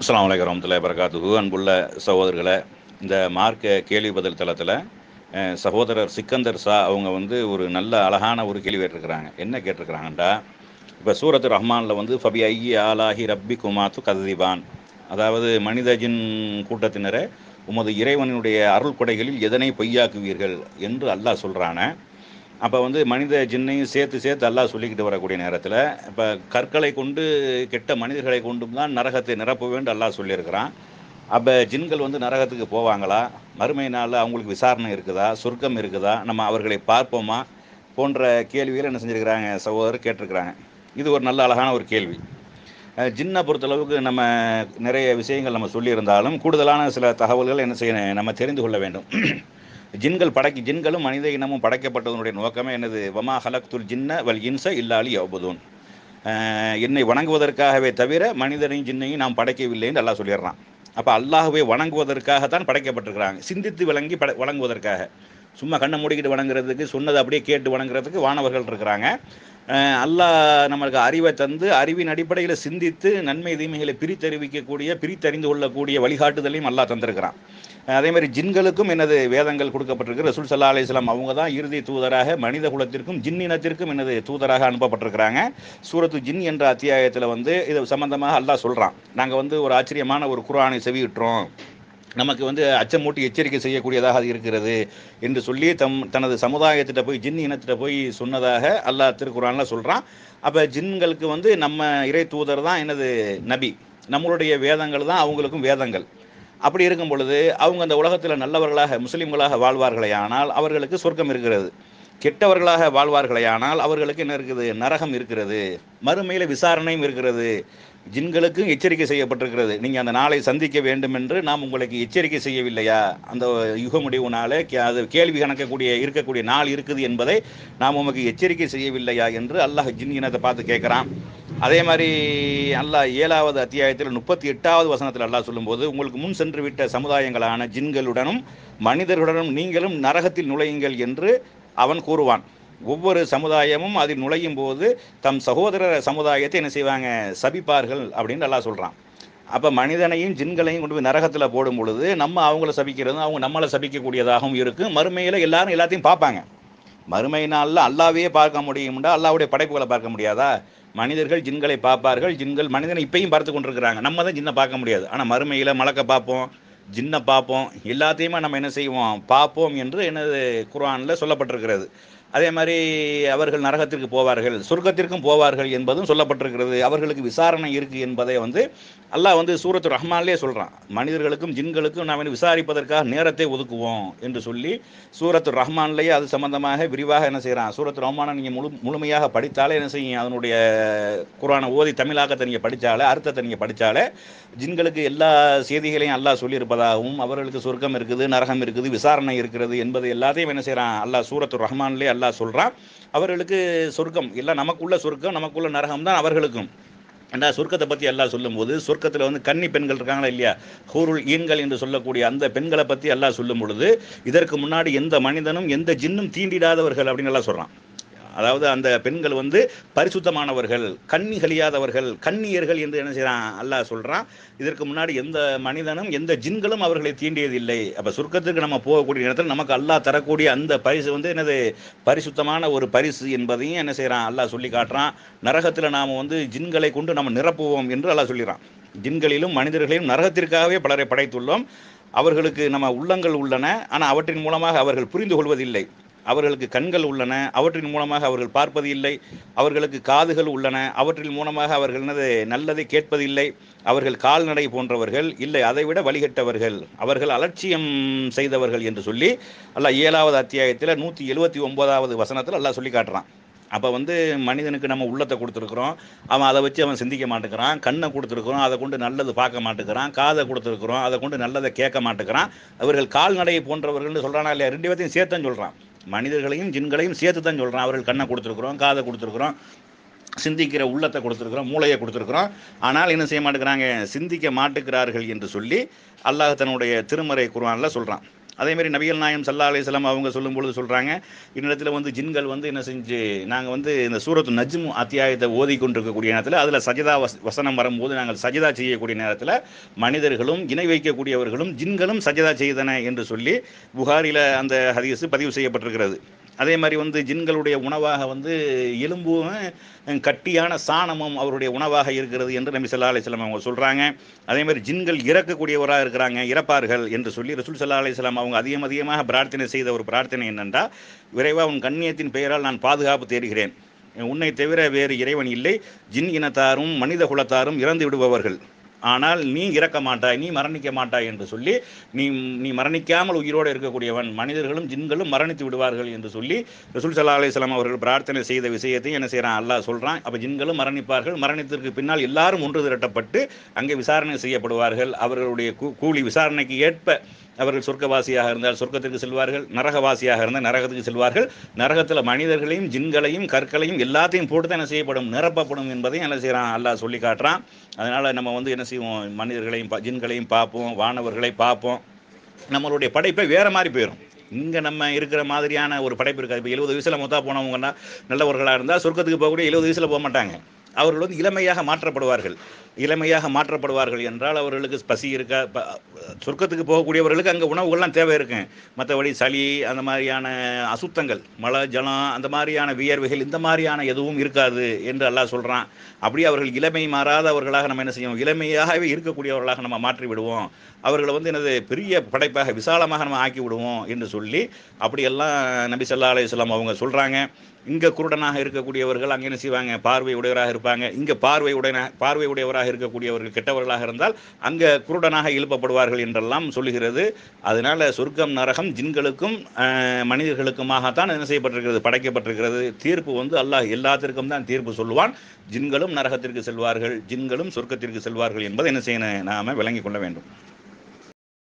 அஸ்லாம் வலைக்கம் வரமத்துல்லாஹி வரகாத்துகு அன்புள்ள சகோதரர்களை இந்த மார்க்க கேள்வி பதில் தளத்தில் சகோதரர் சிக்கந்தர் சா அவங்க வந்து ஒரு நல்ல அழகான ஒரு கேள்வி கேட்டிருக்கிறாங்க. என்ன கேட்டிருக்கிறாங்கண்டா? இப்போ சூரத் ரஹ்மானில் வந்து ஃபபி ஐயி ஆலாஹி ரப்பி குமாத்து கததிபான் அதாவது மனிதஜின் கூட்டத்தினரை உமது இறைவனுடைய அருள் கொடைகளில் எதனை பொய்யாக்குவீர்கள்? என்று அல்லாஹ் சொல்கிறானே அப்போ வந்து மனித ஜின்னையும் சேர்த்து சேர்த்து அல்லாஹ் சொல்லிக்கிட்டு வரக்கூடிய நேரத்தில் இப்போ கற்களை கொண்டு கெட்ட மனிதர்களை கொண்டும் தான் நரகத்தை நிரப்ப வேண்டும் அல்லாஹ் சொல்லியிருக்கிறான். அப்போ ஜின்கள் வந்து நரகத்துக்கு போவாங்களா? மறுமை நாளில் அவங்களுக்கு விசாரணை இருக்குதா? சொர்க்கம் இருக்குதா? நம்ம அவர்களை பார்ப்போமா? போன்ற கேள்விகளை என்ன செஞ்சுருக்கிறாங்க? சகோதரர் கேட்டிருக்கிறாங்க. இது ஒரு நல்ல அழகான ஒரு கேள்வி. ஜின்னை பொறுத்தளவுக்கு நம்ம நிறைய விஷயங்கள் நம்ம சொல்லியிருந்தாலும் கூடுதலான சில தகவல்கள் என்ன செய்ய நம்ம தெரிந்து கொள்ள வேண்டும். ஜின்கள் படைக்க ஜின்களும் மனித இனமும் படைக்கப்பட்டதனுடைய நோக்கமே என்னது? வமா ஹலக்துல் ஜின்ன வல் இன்ச இல்லாலி யௌபதூன் என்னை வணங்குவதற்காகவே தவிர மனிதனையும் ஜின்னையும் நாம் படைக்கவில்லைன்னு அல்லாஹ் சொல்லிடுறான் அப்போ அல்லாஹுவை வணங்குவதற்காகத்தான் படைக்கப்பட்டிருக்கிறாங்க. சிந்தித்து விளங்கி பட வணங்குவதற்காக. சும்மா கண்ணை மூடிக்கிட்டு வணங்குறதுக்கு சொன்னதை அப்படியே கேட்டு வணங்குறதுக்கு வானவர்கள் இருக்கிறாங்க. அல்லாஹ் நம்மளுக்கு அறிவை தந்து அறிவின் அடிப்படையில் சிந்தித்து நன்மை தீமைகளை பிரித்தறிவிக்கக்கூடிய பிரித்தறிந்து கொள்ளக்கூடிய வழிகாட்டுதலையும் அல்லாஹ் தந்திருக்கிறான். அதே மாதிரி ஜின்களுக்கும் எனது வேதங்கள் கொடுக்கப்பட்டிருக்கு. ரசூல் சல்லா அலிஸ்லாம் அவங்க தான் இறுதி தூதராக மனித குலத்திற்கும் ஜின் இனத்திற்கும் எனது தூதராக அனுப்பப்பட்டிருக்கிறாங்க. சூரத்து ஜின் என்ற அத்தியாயத்தில் வந்து இது சம்பந்தமாக அல்லாஹ் சொல்கிறான் நாங்கள் வந்து ஒரு ஆச்சரியமான ஒரு குரானை செவியிட்டுறோம் நமக்கு வந்து அச்சமூட்டி எச்சரிக்கை செய்யக்கூடியதாக அது இருக்கிறது என்று சொல்லி தம் தனது சமுதாயத்திட்ட போய் ஜின் இனத்திட்ட போய் சொன்னதாக அல்லாஹ் திருக்குறான்ல சொல்கிறான் அப்போ ஜின்களுக்கு வந்து நம்ம இறை தூதர் தான் என்னது நபி. நம்மளுடைய வேதங்கள் தான் அவங்களுக்கும் வேதங்கள். அப்படி இருக்கும் பொழுது அவங்க அந்த உலகத்தில் நல்லவர்களாக முஸ்லீம்களாக வாழ்வார்களே ஆனால் அவர்களுக்கு சொர்க்கம் இருக்கிறது. கெட்டவர்களாக வாழ்வார்களே ஆனால் அவர்களுக்கு என்ன இருக்குது? நரகம் இருக்கிறது. மறுமையில் விசாரணையும் இருக்கிறது. ஜின்களுக்கும் எச்சரிக்கை செய்யப்பட்டிருக்கிறது. நீங்கள் அந்த நாளை சந்திக்க வேண்டும் என்று நாம் உங்களுக்கு எச்சரிக்கை செய்யவில்லையா? அந்த யுக முடிவு நாளே கே- அது கேள்வி கணக்கக்கூடிய இருக்கக்கூடிய நாள் இருக்குது என்பதை நாம் உமக்கு எச்சரிக்கை செய்யவில்லையா என்று அல்லாஹ் ஜின் இனத்தை பார்த்து கேட்குறான். அதே மாதிரி அல்லாஹ் ஏழாவது அத்தியாயத்தில் முப்பத்தி எட்டாவது வசனத்தில் அல்லாஹ் சொல்லும்போது உங்களுக்கு முன் சென்று விட்ட சமுதாயங்களான ஜின்களுடனும் மனிதர்களுடனும் நீங்களும் நரகத்தில் நுழையுங்கள் என்று அவன் கூறுவான். ஒவ்வொரு சமுதாயமும் அதில் நுழையும் போது தம் சகோதர சமுதாயத்தை என்ன செய்வாங்க? சபிப்பார்கள் அப்படின்னு நல்லா சொல்கிறான் அப்போ மனிதனையும் ஜின்களையும் கொண்டு போய் நரகத்தில் போடும் பொழுது நம்ம அவங்கள சபிக்கிறதும் அவங்க நம்மளை சபிக்கக்கூடியதாகவும் இருக்கும். மறுமையில் எல்லாரும் எல்லாத்தையும் பார்ப்பாங்க. மறுமை நாளில் அல்லாவே பார்க்க முடியும்டா? அல்லாவுடைய படைப்புகளை பார்க்க முடியாதா? மனிதர்கள் ஜின்களை பார்ப்பார்கள். ஜின்கள் மனிதனை இப்பயும் பார்த்து கொண்டிருக்கிறாங்க. நம்ம தான் ஜின்னை பார்க்க முடியாது. ஆனால் மறுமையில் மலக்க பார்ப்போம் ஜின்னை பார்ப்போம். எல்லாத்தையுமே நம்ம என்ன செய்வோம்? பார்ப்போம் என்று எனது குர்ஆனில் சொல்லப்பட்டிருக்கிறது. அதே மாதிரி அவர்கள் நரகத்திற்கு போவார்கள் சொர்க்கத்திற்கும் போவார்கள் என்பதும் சொல்லப்பட்டிருக்கிறது. அவர்களுக்கு விசாரணை இருக்குது என்பதை வந்து அல்லாஹ் வந்து சூரத்து ரஹ்மான்லேயே சொல்கிறான் மனிதர்களுக்கும் ஜின்களுக்கும் நாம் வந்து விசாரிப்பதற்காக நேரத்தை ஒதுக்குவோம் என்று சொல்லி சூரத்து ரஹ்மான்லேயே அது சம்பந்தமாக விரிவாக என்ன செய்கிறான் சூரத்து ரஹ்மானை நீங்கள் முழு முழுமையாக படித்தாலே என்ன செய்யும்? அதனுடைய குரானை ஓதி தமிழாக்கத்தை நீங்கள் படித்தாலே அர்த்தத்தை நீங்கள் படித்தாலே ஜின்களுக்கு எல்லா செய்திகளையும் அல்லாஹ் சொல்லியிருப்பதாகவும் அவர்களுக்கு சொர்க்கம் இருக்குது நரகம் இருக்குது விசாரணை இருக்கிறது என்பது எல்லாத்தையும் என்ன செய்கிறான் அல்லாஹ் சூரத்து ரஹ்மான்லேயே அல்லாஹ் சொல்கிறான் அவர்களுக்கு சொர்க்கம் இல்லை நமக்குள்ள சொர்க்கம் நமக்குள்ள நரகம் தான் அவர்களுக்கும். அந்த சொர்க்கத்தை பற்றி எல்லாம் சொல்லும்போது சொர்க்கத்தில் வந்து கன்னி பெண்கள் இருக்காங்களா இல்லையா? ஹூருள் ஈன்கள் என்று சொல்லக்கூடிய அந்த பெண்களை பற்றி எல்லாம் சொல்லும் பொழுது இதற்கு முன்னாடி எந்த மனிதனும் எந்த ஜின்னும் தீண்டிடாதவர்கள் அப்படின்னு எல்லாம் சொல்கிறான் அதாவது அந்த பெண்கள் வந்து பரிசுத்தமானவர்கள் கண்ணி கழியாதவர்கள் கண்ணியர்கள் என்று என்ன செய்கிறான் அல்லாஹ் சொல்கிறான் இதற்கு முன்னாடி எந்த மனிதனும் எந்த ஜின்களும் அவர்களை தீண்டியதில்லை. அப்போ சுருக்கத்திற்கு நம்ம போகக்கூடிய நேரத்தில் நமக்கு அல்லாஹ் தரக்கூடிய அந்த பரிசு வந்து என்னது? பரிசுத்தமான ஒரு பரிசு என்பதையும் என்ன செய்கிறான் அல்லாஹ் சொல்லி காட்டுறான். நரகத்தில் நாம் வந்து ஜின்களை கொண்டு நம்ம நிரப்புவோம் என்று அல்லாஹ் சொல்லிடுறான் ஜின்களிலும் மனிதர்களிலும் நரகத்திற்காகவே பலரை படைத்துள்ளோம். அவர்களுக்கு நம்ம உள்ளங்கள் உள்ளன. ஆனால் அவற்றின் மூலமாக அவர்கள் புரிந்து கொள்வதில்லை. அவர்களுக்கு கண்கள் உள்ளன அவற்றின் மூலமாக அவர்கள் பார்ப்பது இல்லை அவர்களுக்கு காதுகள் உள்ளன அவற்றின் மூலமாக அவர்கள் என்னது நல்லதை கேட்பதில்லை அவர்கள் கால்நடை போன்றவர்கள் இல்லை அதைவிட வழிகட்டவர்கள் அவர்கள் அலட்சியம் செய்தவர்கள் என்று சொல்லி அல்லாஹ் ஏழாவது அத்தியாயத்தில் நூற்றி எழுபத்தி ஒன்பதாவது வசனத்தில் எல்லாம் சொல்லி காட்டுறான். அப்போ வந்து மனிதனுக்கு நம்ம உள்ளத்தை கொடுத்துருக்குறோம் அவன் அதை வச்சு அவன் சிந்திக்க மாட்டேங்கிறான் கண்ணை கொடுத்துருக்குறோம் அதை கொண்டு நல்லது பார்க்க மாட்டேங்கிறான் காதை கொடுத்துருக்குறோம் அதை கொண்டு நல்லதை கேட்க மாட்டேங்கிறான். அவர்கள் கால்நடை போன்றவர்கள்னு சொல்கிறானா இல்லையா? ரெண்டு பேர்த்தையும் சேர்த்துன்னு சொல்கிறான் மனிதர்களையும் ஜின்களையும் சேர்த்து தான் சொல்கிறான் அவர்கள் கண்ணை கொடுத்துருக்குறோம் காதை கொடுத்துருக்குறோம் சிந்திக்கிற உள்ளத்தை கொடுத்துருக்குறோம் மூளையை கொடுத்துருக்குறோம். ஆனால் என்ன செய்ய மாட்டேங்கிறாங்க சிந்திக்க மாட்டுக்கிறார்கள் என்று சொல்லி அல்லாஹ் தன்னுடைய திருமறை குர்வானில் சொல்கிறான் அதேமாரி நபிகள் நாயம் சல்லா அலிஸ்லாம் அவங்க சொல்லும் பொழுது சொல்கிறாங்க இன்னிடத்தில் வந்து ஜின்கள் வந்து என்ன செஞ்சு நாங்கள் வந்து இந்த சூரத்து நஜ்மு அத்தியாயத்தை ஓதி கொண்டிருக்கக்கூடிய நேரத்தில் அதில் சஜிதா வஸ் வசனம் வரும்போது நாங்கள் சஜிதா செய்யக்கூடிய நேரத்தில் மனிதர்களும் இணை வைக்கக்கூடியவர்களும் ஜின்களும் சஜிதா செய்தன என்று சொல்லி புகாரில் அந்த ஹதீஸ் பதிவு செய்யப்பட்டிருக்கிறது. அதே மாதிரி வந்து ஜின்களுடைய உணவாக வந்து எலும்பும் கட்டியான சாணமும் அவருடைய உணவாக இருக்கிறது என்று நபி சல்லா அலிஸ்லாம் அவங்க சொல்கிறாங்க அதே மாதிரி ஜின்கள் இறக்கக்கூடியவராக இருக்கிறாங்க இறப்பார்கள் என்று சொல்லி ரசூல் சல்லா அலிஸ்லாம் அவங்க அதிகம் அதிகமாக பிரார்த்தனை செய்த ஒரு பிரார்த்தனை என்னென்றால் விரைவாக உன் கண்ணியத்தின் பெயரால் நான் பாதுகாப்பு தேடுகிறேன். உன்னை தவிர வேறு இறைவன் இல்லை. ஜின் இனத்தாரும் மனித குலத்தாரும் இறந்து விடுபவர்கள். ஆனால் நீ இறக்க மாட்டாய் நீ மரணிக்க மாட்டாய் என்று சொல்லி நீ நீ மரணிக்காமல் உயிரோடு இருக்கக்கூடியவன் மனிதர்களும் ஜின்களும் மரணித்து விடுவார்கள் என்று சொல்லி ரசூல் சல்லா அலிஸ்லாம் அவர்கள் பிரார்த்தனை செய்த விஷயத்தை என்ன செய்கிறான் அல்லாஹ் சொல்கிறான் அப்போ ஜின்களும் மரணிப்பார்கள். மரணித்திற்கு பின்னால் எல்லாரும் ஒன்று திரட்டப்பட்டு அங்கே விசாரணை செய்யப்படுவார்கள். அவர்களுடைய கூ- கூலி விசாரணைக்கு ஏற்ப அவர்கள் சொர்க்கவாசியாக இருந்தால் சொர்க்கத்திற்கு செல்வார்கள். நரகவாசியாக இருந்தால் நரகத்துக்கு செல்வார்கள். நரகத்தில் மனிதர்களையும் ஜின்களையும் கற்களையும் எல்லாத்தையும் போட்டு தான் என்ன செய்யப்படும்? நிரப்பப்படும் என்பதையும் என்ன செய்கிறான் அல்லாஹ் சொல்லி காட்டுறான். அதனால் நம்ம வந்து என்ன செய்வோம் மனிதர்களையும் பா- ஜின்களையும் பார்ப்போம் வானவர்களை பார்ப்போம். நம்மளுடைய படைப்பை வேறு மாதிரி போயிடும் இங்கே நம்ம இருக்கிற மாதிரியான ஒரு படைப்பு இருக்காது. இப்போ எழுபது வயசில் மொத்தம் போனவங்கன்னா நல்லவர்களாக இருந்தால் சொர்க்கத்துக்கு போகக்கூடிய எழுபது வயசில் போக மாட்டாங்க. அவர்கள் வந்து இளமையாக மாற்றப்படுவார்கள். இளமையாக மாற்றப்படுவார்கள் என்றால் அவர்களுக்கு பசி இருக்கா சொர்க்கத்துக்கு போகக்கூடியவர்களுக்கு அங்கே உணவுகள்லாம் தேவை இருக்கும் மற்றபடி சளி அந்த மாதிரியான அசுத்தங்கள் மழை ஜலம் அந்த மாதிரியான வியர்வைகள் இந்த மாதிரியான எதுவும் இருக்காது என்று அல்லாஹ் சொல்கிறான் அப்படியே அவர்கள் இளமை மாறாதவர்களாக நம்ம என்ன செய்வோம்? இளமையாகவே இருக்கக்கூடியவர்களாக நம்ம மாற்றி விடுவோம். அவர்களை வந்து எனது பெரிய படைப்பாக விசாலமாக நம்ம ஆக்கி விடுவோம் என்று சொல்லி அப்படியெல்லாம் நபி ஸல்லல்லாஹு அலையம் அவங்க சொல்கிறாங்க இங்கே குருடனாக இருக்கக்கூடியவர்கள் அங்கே என்ன செய்வாங்க? பார்வை உடையவராக இருப்பாங்க. இங்கே பார்வை உடைய பார்வை உடையவராக இருக்கக்கூடியவர்கள் கெட்டவர்களாக இருந்தால் அங்கே குருடனாக எழுப்பப்படுவார்கள் என்றெல்லாம் சொல்லுகிறது. அதனால் சொர்க்கம் நரகம் ஜின்களுக்கும் மனிதர்களுக்குமாகத்தான் என்ன செய்யப்பட்டிருக்கிறது? படைக்கப்பட்டிருக்கிறது. தீர்ப்பு வந்து அல்லாஹ் எல்லாத்திற்கும் தான் தீர்ப்பு சொல்லுவான். ஜின்களும் நரகத்திற்கு செல்வார்கள். ஜின்களும் சொர்க்கத்திற்கு செல்வார்கள் என்பதை என்ன செய்யணும் நாம விளங்கிக் கொள்ள வேண்டும்.